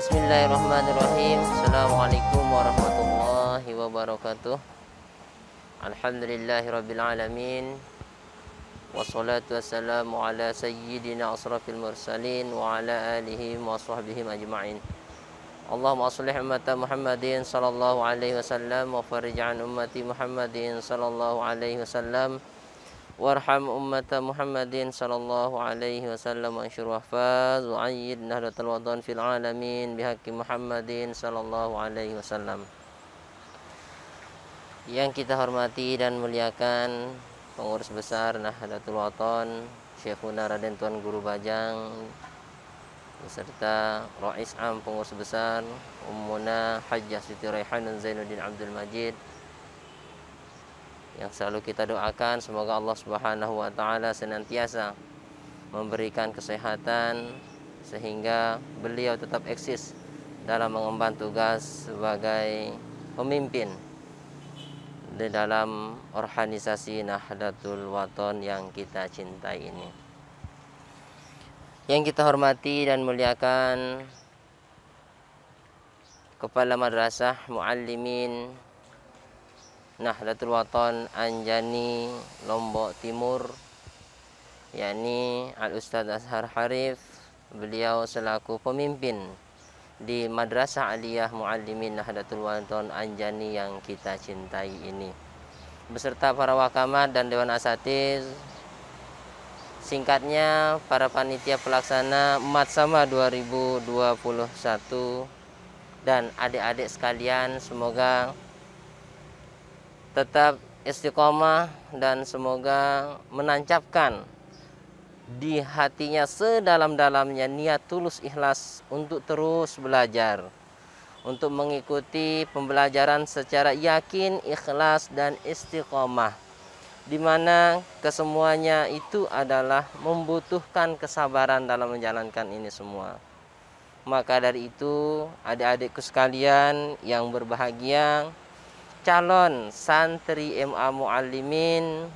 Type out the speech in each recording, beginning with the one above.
Bismillahirrahmanirrahim. Assalamualaikum warahmatullahi wabarakatuh. Alhamdulillahirrabbilalamin Wassalatu wassalamu ala sayyidina asrafil mursalin Wa ala alihi wa sahbihi ajma'in Allahumma aslih ummata Muhammadin sallallahu alaihi wasallam Wa farij'an ummati Muhammadin sallallahu alaihi wasallam warham ummata Muhammadin sallallahu alaihi wasallam wa ansyur wahfaz wa ayyid nahdatal wadan fil alamin bihaqqi Muhammadin sallallahu alaihi wasallam. Yang kita hormati dan muliakan pengurus besar Nahdlatul Wathon Syekhuna Raden Tuan Guru Bajang beserta Rais Am pengurus besar Ummuna Hajjah Siti Raihanun Zainuddin Abdul Majid yang selalu kita doakan semoga Allah Subhanahu wa taala senantiasa memberikan kesehatan sehingga beliau tetap eksis dalam mengemban tugas sebagai pemimpin di dalam organisasi Nahdlatul Wathon yang kita cintai ini. Yang kita hormati dan muliakan Kepala Madrasah Muallimin Nahdlatul Wathon Anjani Lombok Timur. Yakni Al Ustaz Azhar Harif beliau selaku pemimpin di Madrasah Aliyah Muallimin Nahdlatul Wathon Anjani yang kita cintai ini. Beserta para wakamat dan dewan asatiz singkatnya para panitia pelaksana Matsama 2021 dan adik-adik sekalian semoga tetap istiqomah dan semoga menancapkan di hatinya sedalam-dalamnya niat tulus ikhlas untuk terus belajar untuk mengikuti pembelajaran secara yakin, ikhlas dan istiqomah di mana kesemuanya itu adalah membutuhkan kesabaran dalam menjalankan ini semua. Maka dari itu, adik-adikku sekalian yang berbahagia, calon santri MA Muallimin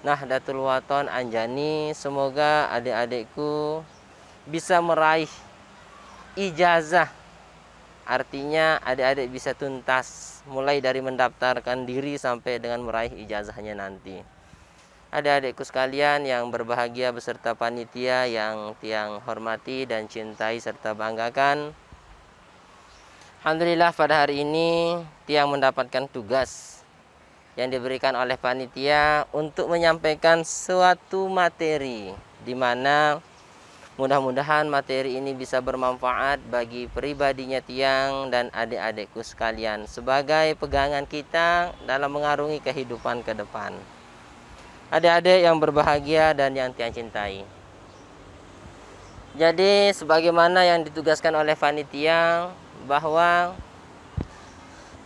Nahdlatul Wathon Anjani. Semoga adik-adikku bisa meraih ijazah. Artinya adik-adik bisa tuntas mulai dari mendaftarkan diri sampai dengan meraih ijazahnya nanti. Adik-adikku sekalian yang berbahagia beserta panitia yang tiang hormati dan cintai serta banggakan Alhamdulillah pada hari ini Tiang mendapatkan tugas yang diberikan oleh panitia untuk menyampaikan suatu materi di mana mudah-mudahan materi ini bisa bermanfaat bagi pribadinya Tiang dan adik-adikku sekalian sebagai pegangan kita dalam mengarungi kehidupan ke depan. Adik-adik yang berbahagia dan yang Tiang cintai. Jadi sebagaimana yang ditugaskan oleh panitia bahwa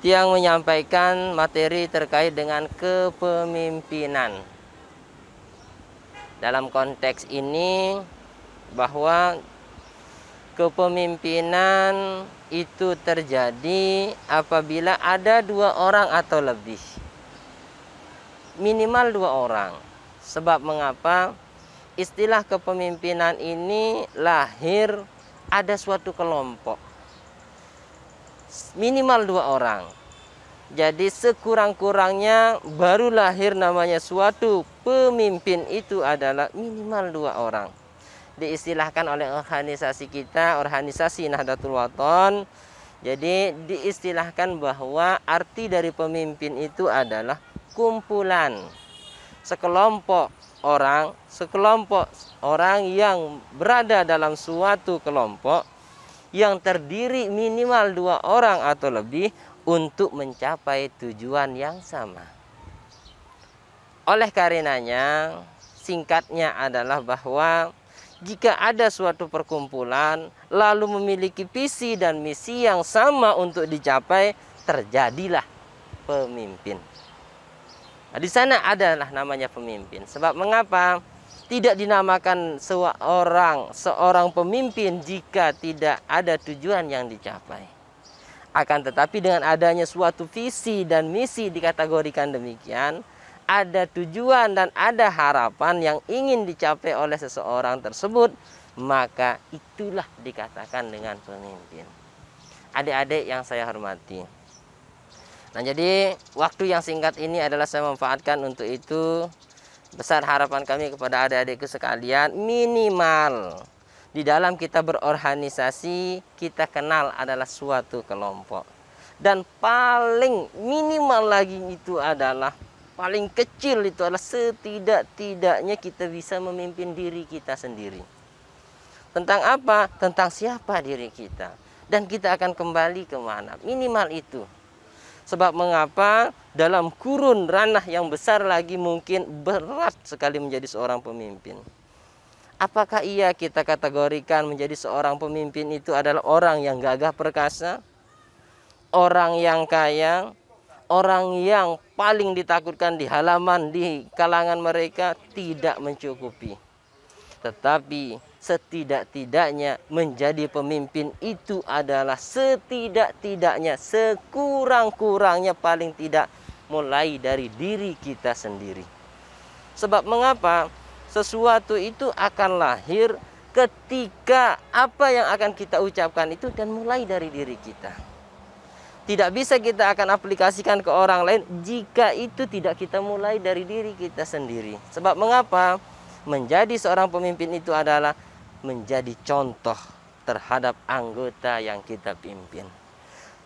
Tiang menyampaikan materi terkait dengan kepemimpinan. Dalam konteks ini bahwa kepemimpinan itu terjadi apabila ada dua orang atau lebih. Minimal dua orang. Sebab mengapa istilah kepemimpinan ini lahir ada suatu kelompok minimal dua orang. Jadi sekurang-kurangnya baru lahir namanya suatu pemimpin itu adalah minimal dua orang. Diistilahkan oleh organisasi kita, organisasi Nahdlatul Wathon. Jadi diistilahkan bahwa arti dari pemimpin itu adalah kumpulan sekelompok orang, sekelompok orang yang berada dalam suatu kelompok yang terdiri minimal dua orang atau lebih untuk mencapai tujuan yang sama. Oleh karenanya, singkatnya adalah bahwa jika ada suatu perkumpulan lalu memiliki visi dan misi yang sama untuk dicapai, terjadilah pemimpin. Nah, di sana adalah namanya pemimpin. Sebab mengapa? Tidak dinamakan seorang seorang pemimpin jika tidak ada tujuan yang dicapai. Akan tetapi dengan adanya suatu visi dan misi dikategorikan demikian, ada tujuan dan ada harapan yang ingin dicapai oleh seseorang tersebut, maka itulah dikatakan dengan pemimpin. Adik-adik yang saya hormati. Nah, jadi waktu yang singkat ini adalah saya memanfaatkan untuk itu besar harapan kami kepada adik-adikku sekalian minimal di dalam kita berorganisasi kita kenal adalah suatu kelompok dan paling minimal lagi itu adalah paling kecil itu adalah setidak-tidaknya kita bisa memimpin diri kita sendiri tentang apa? Tentang siapa diri kita. Dan kita akan kembali ke mana? Minimal itu. Sebab mengapa dalam kurun ranah yang besar lagi mungkin berat sekali menjadi seorang pemimpin. Apakah ia kita kategorikan menjadi seorang pemimpin itu adalah orang yang gagah perkasa? Orang yang kaya? Orang yang paling ditakutkan di halaman, di kalangan mereka tidak mencukupi. Tetapi setidak-tidaknya menjadi pemimpin itu adalah setidak-tidaknya sekurang-kurangnya paling tidak mulai dari diri kita sendiri. Sebab mengapa? Sesuatu itu akan lahir ketika apa yang akan kita ucapkan itu dan mulai dari diri kita. Tidak bisa kita akan aplikasikan ke orang lain jika itu tidak kita mulai dari diri kita sendiri. Sebab mengapa? Menjadi seorang pemimpin itu adalah menjadi contoh terhadap anggota yang kita pimpin.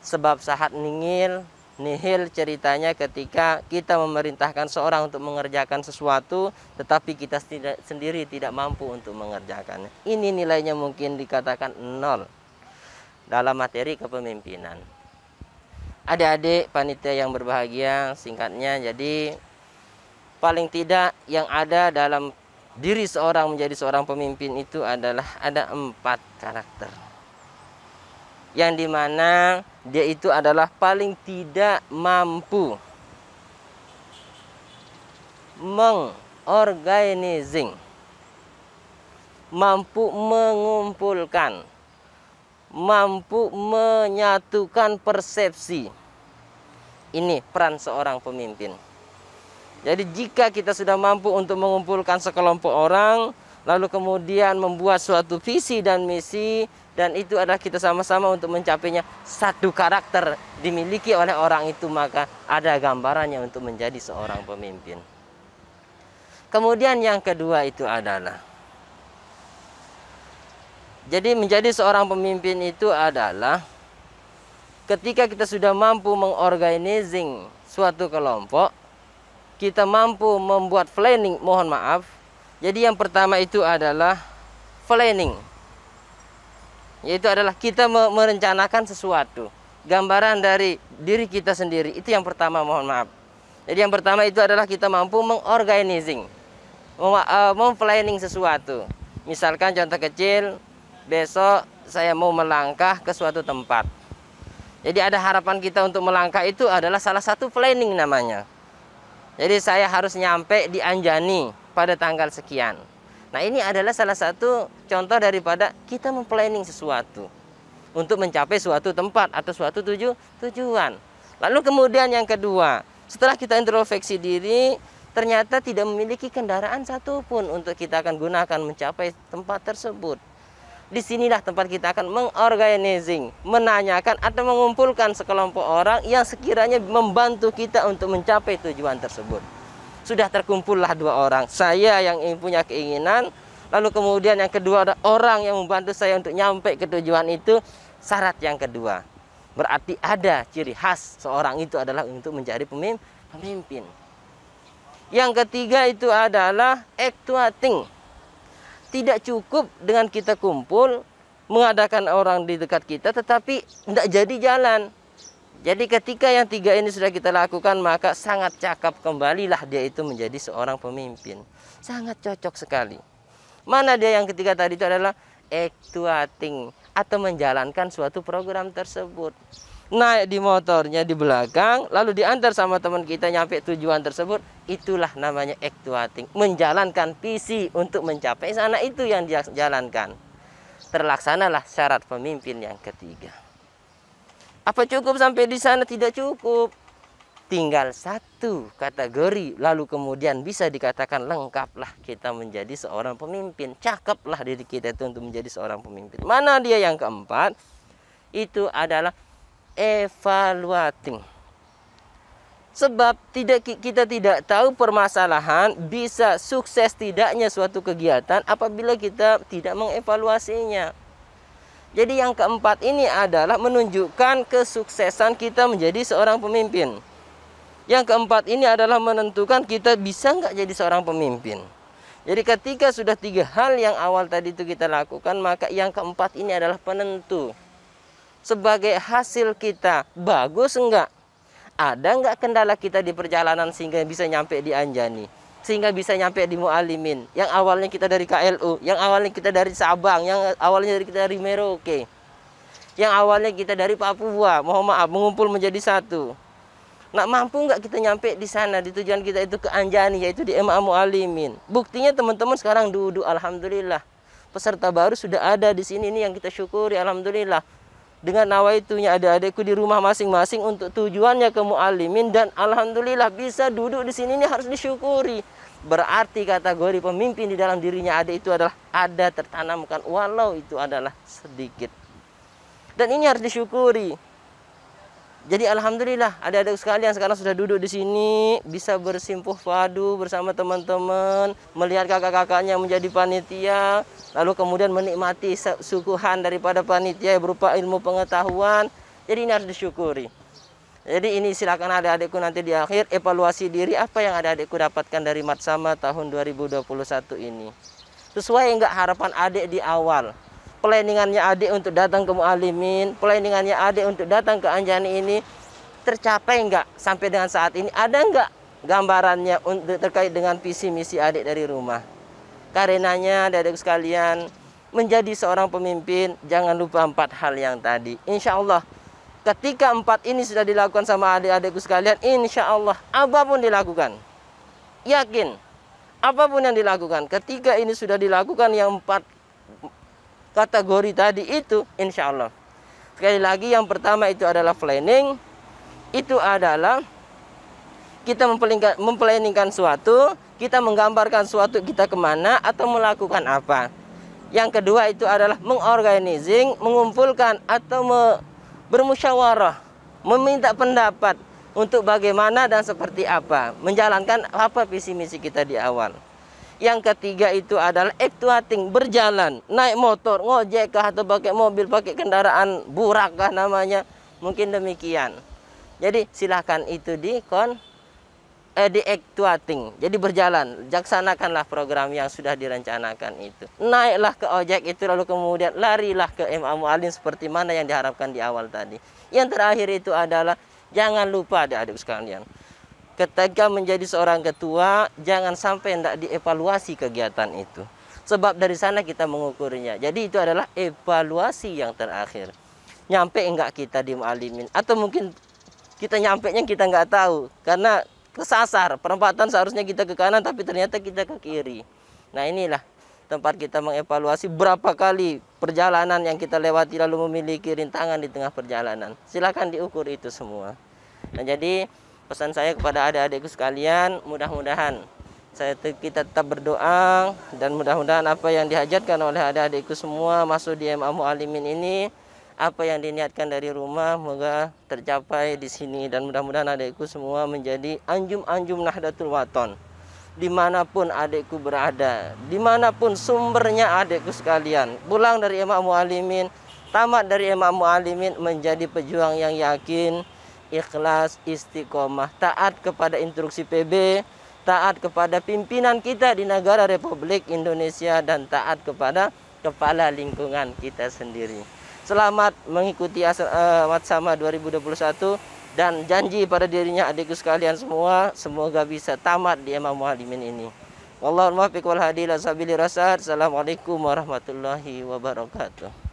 Sebab saat ningil, nihil ceritanya ketika kita memerintahkan seorang untuk mengerjakan sesuatu tetapi kita sendiri tidak mampu untuk mengerjakannya. Ini nilainya mungkin dikatakan nol dalam materi kepemimpinan. Adik-adik panitia yang berbahagia, singkatnya jadi paling tidak yang ada dalam diri seorang menjadi seorang pemimpin itu adalah ada empat karakter yang di mana dia itu adalah paling tidak mampu mengorganizing mampu mengumpulkan mampu menyatukan persepsi. Ini peran seorang pemimpin. Jadi jika kita sudah mampu untuk mengumpulkan sekelompok orang, lalu kemudian membuat suatu visi dan misi, dan itu adalah kita sama-sama untuk mencapainya satu karakter dimiliki oleh orang itu, maka ada gambarannya untuk menjadi seorang pemimpin. Kemudian yang kedua itu adalah jadi menjadi seorang pemimpin itu adalah ketika kita sudah mampu mengorganizing suatu kelompok, kita mampu membuat planning, mohon maaf. Jadi yang pertama itu adalah planning. Yaitu adalah kita merencanakan sesuatu. Gambaran dari diri kita sendiri. Itu yang pertama, mohon maaf. Jadi yang pertama itu adalah kita mampu mengorganizing. E, memplanning sesuatu. Misalkan contoh kecil, besok saya mau melangkah ke suatu tempat. Jadi ada harapan kita untuk melangkah itu adalah salah satu planning namanya. Jadi saya harus nyampe di Anjani pada tanggal sekian. Nah ini adalah salah satu contoh daripada kita memplanning sesuatu untuk mencapai suatu tempat atau suatu tuju, tujuan. Lalu kemudian yang kedua, setelah kita introspeksi diri, ternyata tidak memiliki kendaraan satupun untuk kita akan gunakan mencapai tempat tersebut di sinilah tempat kita akan mengorganizing, menanyakan atau mengumpulkan sekelompok orang yang sekiranya membantu kita untuk mencapai tujuan tersebut. Sudah terkumpullah dua orang, saya yang punya keinginan, lalu kemudian yang kedua ada orang yang membantu saya untuk nyampe ke tujuan itu. Syarat yang kedua, berarti ada ciri khas seorang itu adalah untuk menjadi pemimpin. Yang ketiga itu adalah actuating tidak cukup dengan kita kumpul mengadakan orang di dekat kita tetapi tidak jadi jalan. Jadi ketika yang tiga ini sudah kita lakukan maka sangat cakap kembalilah dia itu menjadi seorang pemimpin. Sangat cocok sekali. Mana dia yang ketiga tadi itu adalah actuating atau menjalankan suatu program tersebut naik di motornya di belakang lalu diantar sama teman kita nyampe tujuan tersebut. Itulah namanya actuating menjalankan visi untuk mencapai sana. Itu yang dia jalankan. Terlaksanalah syarat pemimpin yang ketiga. Apa cukup sampai di sana? Tidak cukup. Tinggal satu kategori lalu kemudian bisa dikatakan lengkaplah kita menjadi seorang pemimpin. Cakeplah diri kita itu untuk menjadi seorang pemimpin. Mana dia yang keempat? Itu adalah evaluating sebab tidak kita tidak tahu permasalahan bisa sukses tidaknya suatu kegiatan apabila kita tidak mengevaluasinya. Jadi yang keempat ini adalah menunjukkan kesuksesan kita menjadi seorang pemimpin. Yang keempat ini adalah menentukan kita bisa nggak jadi seorang pemimpin. Jadi ketika sudah tiga hal yang awal tadi itu kita lakukan, maka yang keempat ini adalah penentu. Sebagai hasil kita, bagus enggak? ada nggak kendala kita di perjalanan sehingga bisa nyampe di Anjani? Sehingga bisa nyampe di Mualimin yang awalnya kita dari KLU yang awalnya kita dari Sabang yang awalnya dari kita dari Merauke yang awalnya kita dari Papua. Mohon maaf mengumpul menjadi satu. Nak mampu nggak kita nyampe di sana? Di tujuan kita itu ke Anjani yaitu di MA Mualimin buktinya teman-teman sekarang duduk alhamdulillah. Peserta baru sudah ada di sini ini yang kita syukuri alhamdulillah dengan nawaitunya adik-adikku di rumah masing-masing untuk tujuannya ke muallimin dan alhamdulillah bisa duduk di sini ini harus disyukuri. Berarti kategori pemimpin di dalam dirinya adik itu adalah ada tertanamkan walau itu adalah sedikit. Dan ini harus disyukuri. Jadi alhamdulillah ada adik sekalian sekarang sudah duduk di sini bisa bersimpuh padu bersama teman-teman, melihat kakak-kakaknya menjadi panitia, lalu kemudian menikmati sukuhan daripada panitia berupa ilmu pengetahuan. Jadi ini harus disyukuri. Jadi ini silakan adik-adikku nanti di akhir evaluasi diri apa yang adik-adikku dapatkan dari Matsama tahun 2021 ini. Sesuai enggak harapan adik di awal planningannya adik untuk datang ke mualimin, planningannya adik untuk datang ke Anjani ini tercapai enggak sampai dengan saat ini? Ada enggak gambarannya untuk terkait dengan visi misi adik dari rumah? Karenanya adik sekalian menjadi seorang pemimpin jangan lupa empat hal yang tadi. Insya Allah ketika empat ini sudah dilakukan sama adik-adikku sekalian, insya Allah apa pun dilakukan, yakin apa pun yang dilakukan, ketika ini sudah dilakukan yang empat kategori tadi itu insya Allah. Sekali lagi yang pertama itu adalah planning. Itu adalah kita memplanningkan suatu, kita menggambarkan suatu kita ke mana atau melakukan apa. Yang kedua itu adalah mengorganising, mengumpulkan atau me, bermusyawarah, meminta pendapat untuk bagaimana dan seperti apa, menjalankan apa visi misi kita di awal. Yang ketiga itu adalah actuating berjalan, naik motor, ngojek kah atau pakai mobil, pakai kendaraan burak kah namanya. Mungkin demikian. Jadi silakan itu di kon eh, di actuating. Jadi berjalan, jaksanakanlah program yang sudah direncanakan itu. Naiklah ke ojek itu lalu kemudian larilah ke MA Mu'alim seperti mana yang diharapkan di awal tadi. Yang terakhir itu adalah jangan lupa adik-adik sekalian ketika menjadi seorang ketua jangan sampai tidak dievaluasi kegiatan itu. Sebab dari sana kita mengukurnya. Jadi itu adalah evaluasi yang terakhir. Nyampe enggak kita di mualimin atau mungkin kita nyampe nya kita nggak tahu? Karena kesasar. Perempatan seharusnya kita ke kanan tapi ternyata kita ke kiri. Nah inilah tempat kita mengevaluasi berapa kali perjalanan yang kita lewati lalu memiliki rintangan di tengah perjalanan. Silakan diukur itu semua. Nah jadi pesan saya kepada adik-adikku sekalian mudah-mudahan saya kita tetap berdoa dan mudah-mudahan apa yang dihajatkan oleh adik-adikku semua masuk di MA Mualimin ini apa yang diniatkan dari rumah semoga tercapai di sini dan mudah-mudahan adikku semua menjadi anjum-anjum Nahdlatul Waton. Di mana pun adikku berada di mana pun sumbernya adikku sekalian pulang dari MA Mualimin tamat dari MA Mualimin menjadi pejuang yang yakin ikhlas, istiqomah, taat kepada instruksi PB, taat kepada pimpinan kita di negara Republik Indonesia dan taat kepada kepala lingkungan kita sendiri. Selamat mengikuti uh, Watsama 2021 dan janji pada dirinya adikku sekalian semua semoga bisa tamat di Imam Muhalimin ini. Wallahu muwaffiq wal hadi ila Assalamualaikum warahmatullahi wabarakatuh.